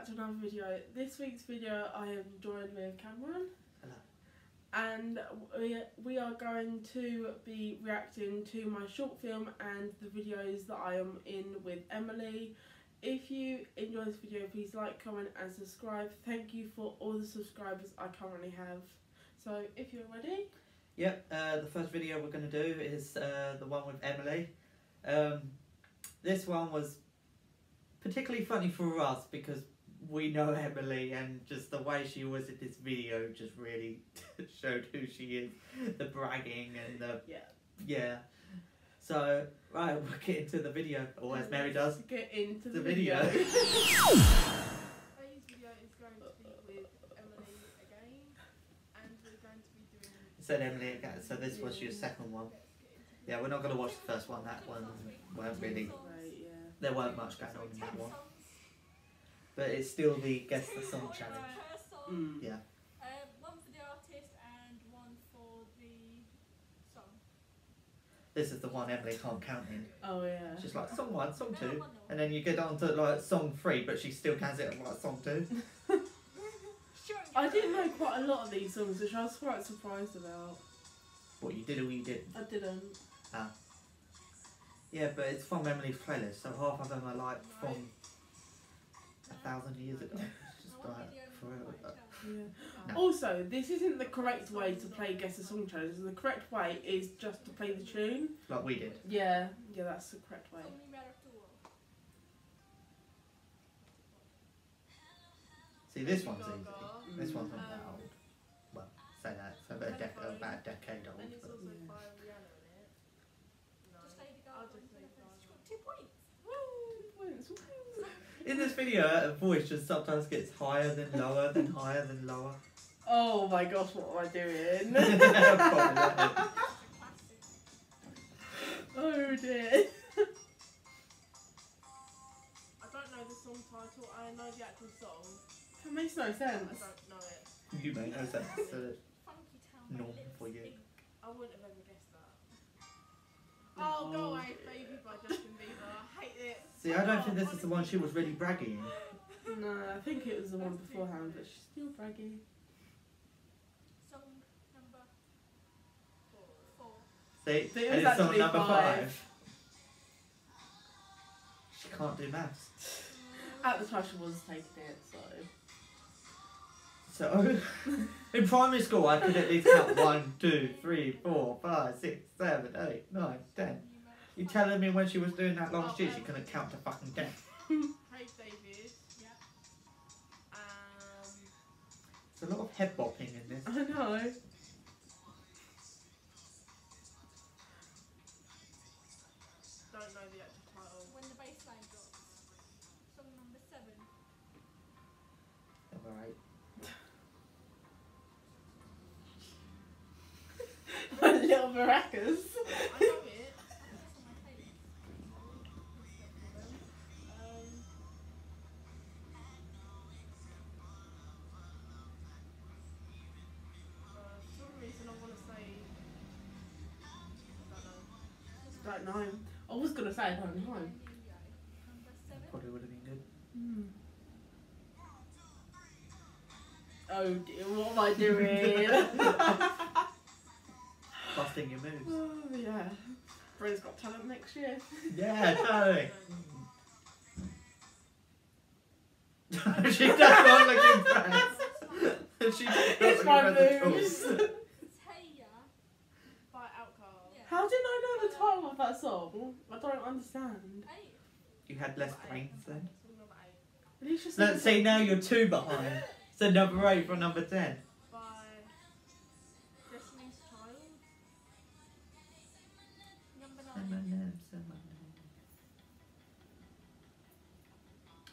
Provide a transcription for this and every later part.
back to another video. This week's video I am joined with Kameron. Hello. And we, we are going to be reacting to my short film and the videos that I am in with Emily. If you enjoy this video, please like, comment and subscribe. Thank you for all the subscribers I currently have. So if you're ready, Yep, uh, the first video we're going to do is uh, the one with Emily. Um, this one was particularly funny for us because we know Emily and just the way she was in this video just really showed who she is. The bragging and the. Yeah. Yeah. So, right, we'll get into the video, or as Mary does. Get into the, The video. Today's video is going to be with Emily again, and we're going to be doing. Said Emily again, so this was your second one. Yeah, we're not going to watch the first one, that one weren't really. Right, yeah. There weren't much going on in that one. But it's still the Guess the Song challenge. Mm. Yeah. Uh, one for the artist and one for the song. This is the one Emily can't count in. Oh yeah. She's like, song one, song two. And then you get on to like song three, but she still counts it as like song two. I didn't know quite a lot of these songs, which I was quite surprised about. What you did or you didn't. I didn't. Yeah, but it's from Emily's playlist, so half of them are like from a thousand years ago. It's just like forever ago. Yeah. No. Also, this isn't the correct way to play Guess the Song Challenge. The correct way is just to play the tune. Like we did. Yeah, yeah, that's the correct way. See, this one's easy. This one's not that old. Well, say that, it's about a, dec- about a decade old. And it's But also Mm. by Rihanna in it. Just Lady Gaga. I'll just say that. She's got two points. Points, woo. In this video, her voice just sometimes gets higher than lower, then higher than lower. Oh my gosh, what am I doing? Probably not. Classic. oh dear. I don't know the song title. I know the actual song. That makes no sense. I sense. don't know it. You make no sense. So Funky Town. by Normal for you. I wouldn't have ever guessed that. Oh, go oh. away, baby by Justin Bieber. I hate it. See, I don't think this is the one she was really bragging. No, I think it was the one beforehand, but she's still braggy. Song number four. See, So it and was it's song number five. five. She can't do maths. Mm. At the time, she was taking it, so. So, in primary school, I could at least count one, two, three, four, five, six, seven, eight, nine, ten. You telling me when she was doing that last year, she couldn't count to fucking ten? Hey, David. Yeah. Um, a lot of head bopping in this. I know. I don't know. Don't know. I was gonna say I don't know. Number. Probably would have been good. Hmm. Oh dear, what am I doing? Busting your moves. oh yeah. Britain's got talent next year. Yeah, totally. she does not look impressed. she does not It's look my impressed at all. moves. Taya. By OutKast. Yeah. How did Know title of that song? I don't understand. You had less brains then. Song number eight. At least just Let's see, now you're two behind. So number eight from number ten. by Destiny's Child. Number nine.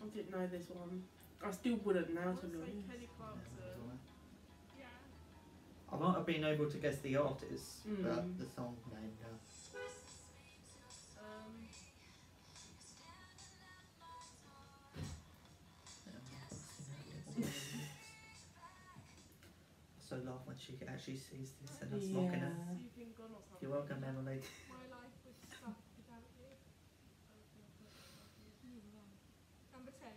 I didn't know this one. I still wouldn't now, to be honest. Kelly Clarkson. Yeah. I might have been able to guess the artist, but Mm. the song name no. So when she actually sees this and us mocking yeah. You've been gone or something. You're welcome, Emily. My life would suck without you. Number ten.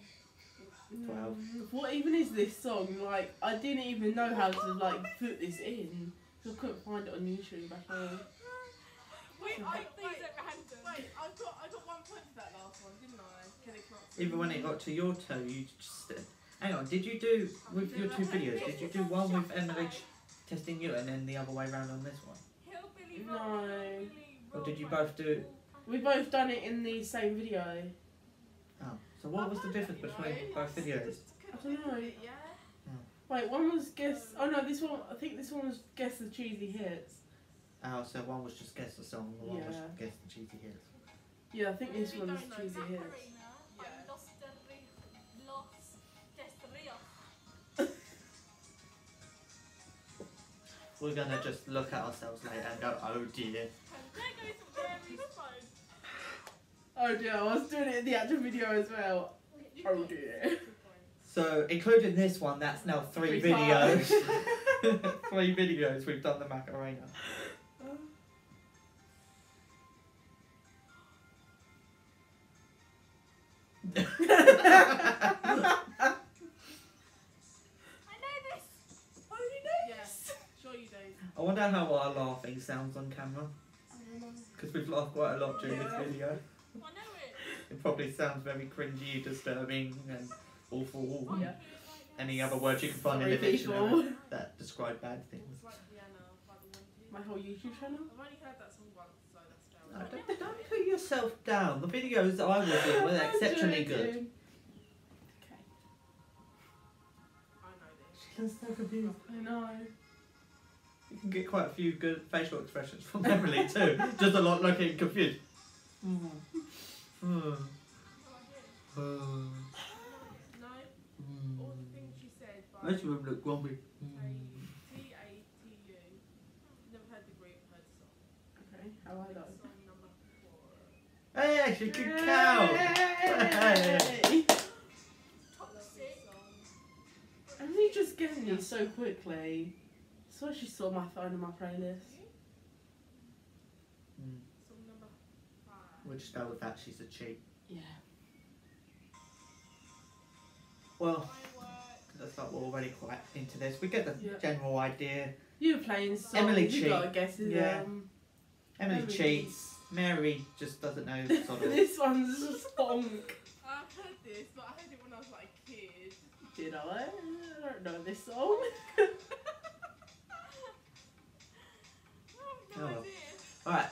Twelve. What even is this song? Like, I didn't even know how to like put this in. 'cause I couldn't find it on YouTube at all. Wait, So- I these at random. Wait, I got I got one point for that last one, didn't I? Kelly Even when it got to your toe, you just. Hang on, did you do with your two videos? Did you do one with Emily ch- testing you and then the other way around on this one? Hillbilly No. hillbilly Or did you both do- all We both done it in the same video. Oh, so what was the difference between both videos? I don't know. it, yeah. Hmm. Wait, one was guess. Oh no, this one. I think this one was guess the cheesy hits. Oh, so one was just guess the song, the one was Yeah. guess the cheesy hits. Yeah, I think this one was cheesy hits. We're gonna just look at ourselves later and go, oh dear. And there goes Mary's phone. Oh dear, I was doing it in the actual video as well. Oh dear. So, including this one, that's now three Three videos. three videos we've done the Macarena. I wonder how our laughing sounds on camera. Because we've laughed quite a lot during this video. I know it. It probably sounds very cringy, disturbing, and awful. Yeah. Any other words you can find Sorry, in the dictionary people. that describe bad things. It's like Rihanna by the Wanted. My whole YouTube channel. I've only heard that song once, so that's fair. No, don't, don't put yourself down. The videos that I was in were exceptionally good. Okay. I know this. She looks so confused. I know. You get quite a few good facial expressions from Emily too. Just a lot looking confused. No idea. No, all the things you said by Most of them look grumpy. T A T U. Never heard the group, heard song. Okay, how I know. Song number four. Hey, she can count. Yay! Toxic. Song. And you just getting these so quickly. So she saw my phone in my playlist. Song number. We'll just go with that. She's a cheat. Yeah. Well, Fireworks. looks like we're already quite into this. We get the Yeah. general idea. You were playing songs. Emily you got to cheat. guess it. Yeah. Um, Emily Emily cheats. Mary just doesn't know sort of. this one's a song. I've heard this, but I heard it when I was like a kid. Did I? I don't know this song. Oh, well. Alright.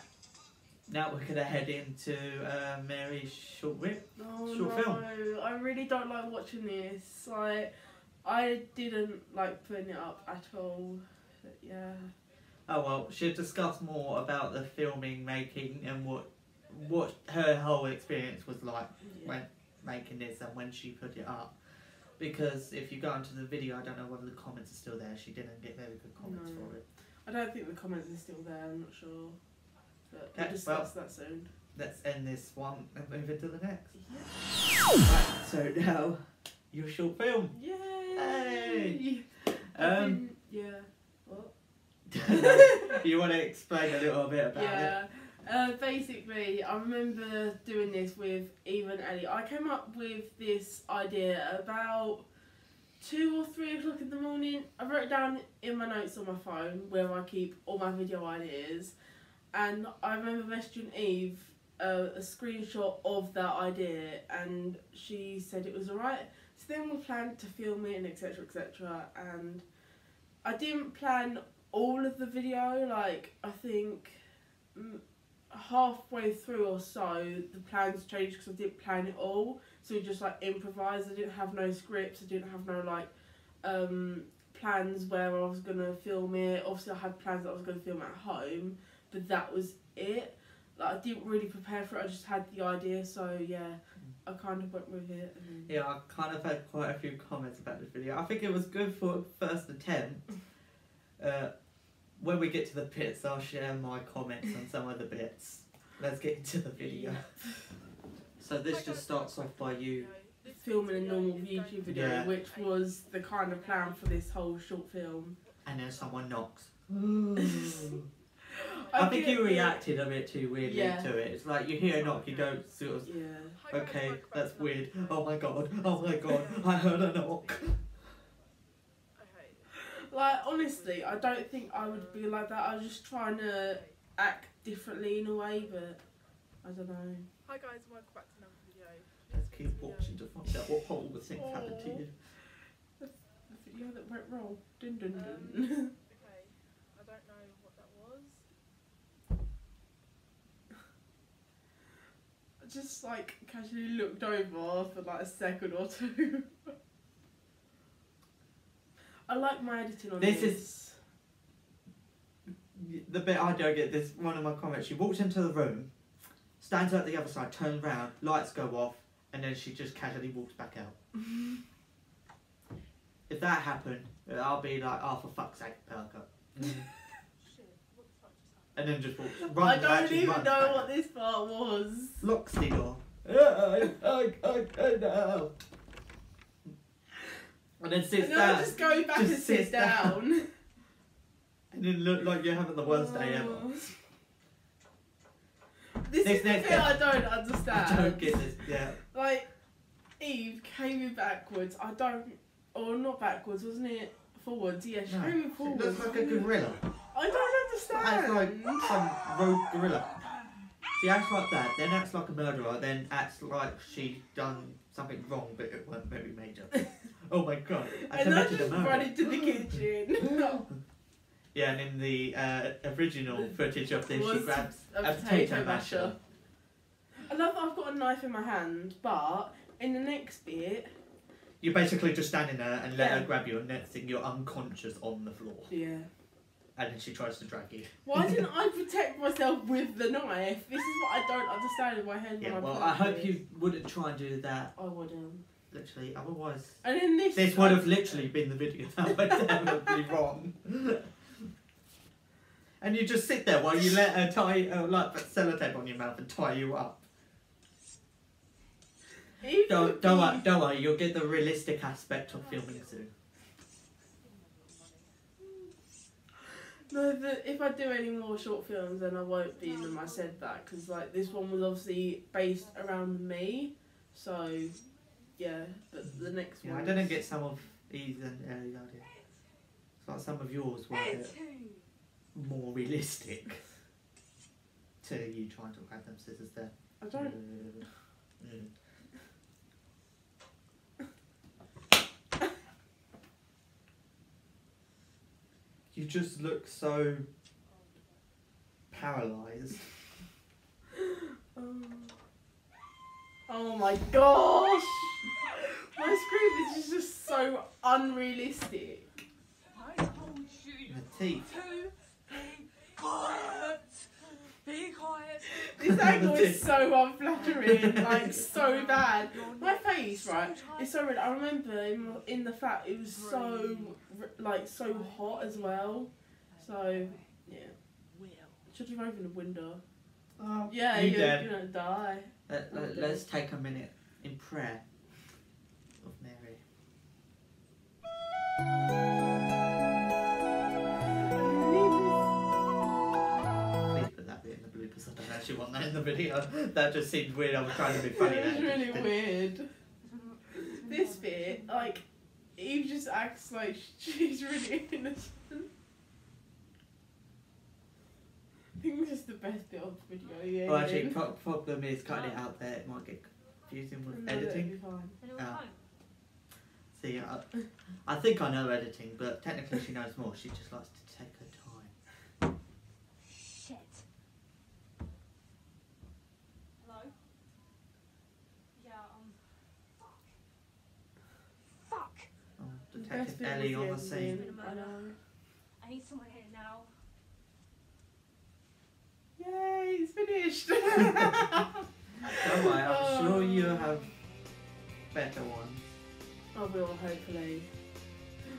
Now we're gonna head into uh, Mary's short rip. Oh Short no, film. I really don't like watching this. Like, I didn't like putting it up at all. But yeah. Oh well, she'll discuss more about the filming, making, and what what her whole experience was like yeah. when making this and when she put it up. Because if you go into the video, I don't know whether the comments are still there. She didn't get very good comments No. for it. I don't think the comments are still there. I'm not sure. But we'll discuss that soon. Let's end this one and move into the next. Yeah. Right, so now your short film. Yay! Hey! Um, been- yeah. What? you want to explain a little bit about it? Yeah. Uh, basically, I remember doing this with Eva and Ellie. I came up with this idea about two or three o'clock in the morning. I wrote down in my notes on my phone where I keep all my video ideas, and I remember messaging Eve uh, a screenshot of that idea, and she said it was alright. So then we planned to film it and etc. etc. And I didn't plan all of the video. Like I think. Halfway through or so the plans changed because I didn't plan it all so we just like improvised I didn't have no scripts I didn't have no like um plans where I was gonna film it obviously I had plans that I was gonna film at home but that was it like I didn't really prepare for it I just had the idea so yeah I kind of went with it and Yeah, I kind of had quite a few comments about this video. I think it was good for first attempt. Uh, when we get to the bits, I'll share my comments on some of the bits. Let's get into the video. So this just uh, starts off by you. filming a uh, normal YouTube video Yeah. which was the kind of plan for this whole short film and then someone knocks. I think you reacted a bit too weirdly Yeah. to it. It's like you hear a knock, you don't sort of. Yeah. Okay, that's weird. Oh my god. Oh my god. I heard a knock. I hate it. Like honestly, I don't think I would be like that. I was just trying to act differently in a way, but I don't know. Hi guys, welcome back to another video. Let's keep video- watching to find out what horrible thing happened to you. The video that went wrong. Dun dun um, dun. Okay, I don't know what that was. I just like casually looked over for like a second or two. I like my editing on This this. is- The bit I don't get this one of my comments. She walks into the room, stands at the other side, turns round, lights go off, and then she just casually walks back out. Mm-hmm. If that happened, I'll be like, oh for fuck's sake, perk up. Shit, what the fuck just happened? And then just walks. I don't even know back what this part was. Locks the door. I, I, I, I know. And then sits and then down. I just go back Just and sit down. down. And then look like you're having the worst day ever. Oh. This This is the next bit bit. I don't understand. I don't get this. Yeah. Eve came in backwards. I don't, or not backwards, wasn't it? Forwards. Yeah, she No, came in She forwards. looks like a gorilla. I don't understand. Acts like some rogue gorilla. She acts like that, then acts like a murderer, then acts like she'd done something wrong, but it wasn't very major. oh my god! I and I committed just run into the kitchen. Yeah, and in the uh, original footage of this, she grabs a, a potato masher. I love that I've got a knife in my hand, but in the next bit, You're basically just standing there and let Yeah. her grab you, and next thing you're unconscious on the floor, yeah. and then she tries to drag you. Why didn't I protect myself with the knife? This is what I don't understand in my head. Yeah, when well, I'm I hope you wouldn't try and do that. I wouldn't. Literally, otherwise, And in this, this would have literally been the video. That was definitely wrong. And you just sit there while you let her tie, uh, like, put sellotape on your mouth and tie you up. Don't, don't, worry, don't worry, you'll get the realistic aspect of filming soon. No, the, if I do any more short films, then I won't be in them. I said that because like this one was obviously based around me, so yeah. But the next Yeah, one, I didn't get some of these and uh, It's like some of yours were more realistic to you trying to grab them scissors there. I don't. Mm. You just look so paralyzed. Um, oh my gosh! My scream is just so unrealistic. I The teeth. to be quiet. Be quiet. This angle is so unflattering, like so bad. My face, right? It's so red. I remember in, in the fact it was so like so hot as well. So yeah, Will. should have opened the window. Oh, Yeah, you you're gonna die. Let, let, okay. Let's take a minute in prayer of Mary. That in the video. That just seemed weird. I was trying to be funny. it was there. really weird. This bit, like, Eve just acts like she's really innocent. I think this is the best bit of the video. Yeah. Well, actually, pro- problem is cutting it out there. It might get confusing with No, that'd editing. be fine. Anyone Ah. home? See, I, I think I know editing, but technically she knows more. She just likes to take her time. Shit. Hello? Yeah, um. Fuck. Fuck. The best Detective bit Ellie on the the scene. I need someone here now. Yay, it's finished. Don't worry, I'm Oh. sure you have better ones. I will, hopefully.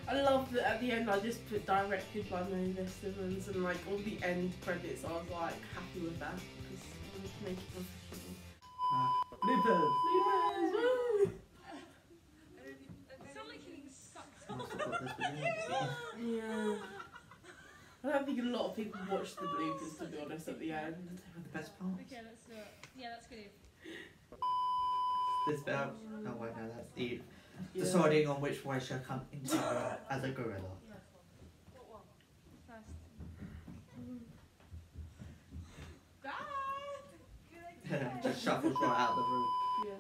I love that at the end I just put directed by Mary-Beth Simmonds and like all the end credits I was like happy with that because I wanted to make it professional. Uh, Bloopers! Bloopers, woo! It's not like getting sucked I forgot this was in. Yeah. I don't think a lot of people watch the bloopers to be honest at the end. They were the best part. Okay, let's do it. Yeah, that's good. This bit. Oh wait, no, that's the Yeah. deciding on which way she'll come into her as a gorilla. What one? First. Just shuffles right out the room. Yeah.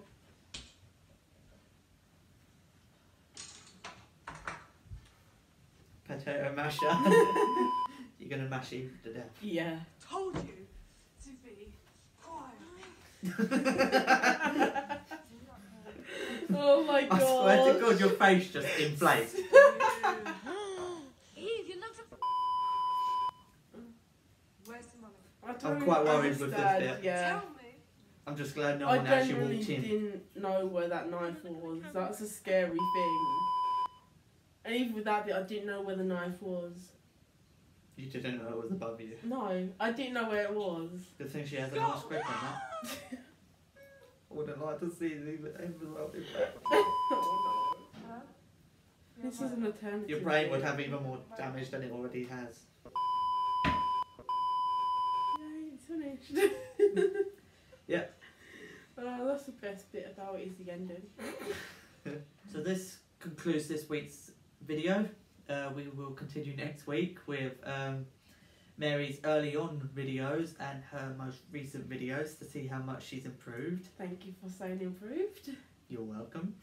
Potato masher. You're gonna mash him to death. Yeah. Told you to be quiet. Oh my god. I swear to God, your face just inflates. You're not a Where's the money? I don't quite worried with this understand, bit. Yeah. Tell. I'm just glad no I one actually genuinely walked in. I didn't know where that knife was. That's a scary thing. And even with that bit, I didn't know where the knife was. You didn't know it was above you. No, I didn't know where it was. Good thing she has a nice grip on that. I wouldn't like to see the envelope in oh Huh? no. This is an eternity. Your brain would have even more damage than it already has. Yay, it's finished. Yeah. Oh, that's the best bit about it is the ending. So this concludes this week's video. Uh, we will continue next week with um, Mary's early on videos and her most recent videos to see how much she's improved. Thank you for saying improved. You're welcome.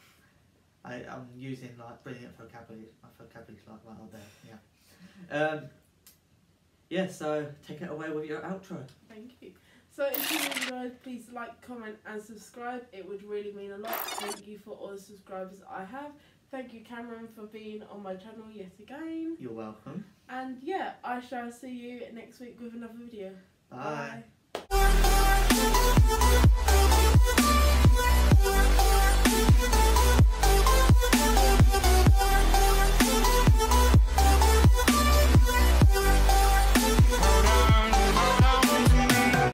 I, I'm using like brilliant vocabulary. My vocabulary's like right up there. Yeah. Um, yeah. So take it away with your outro. Thank you. So if you enjoyed, please like, comment, and subscribe. It would really mean a lot. Thank you for all the subscribers I have. Thank you, Kameron, for being on my channel yet again. You're welcome. And yeah, I shall see you next week with another video. Bye. Bye.